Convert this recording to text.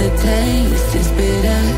the taste is bitter.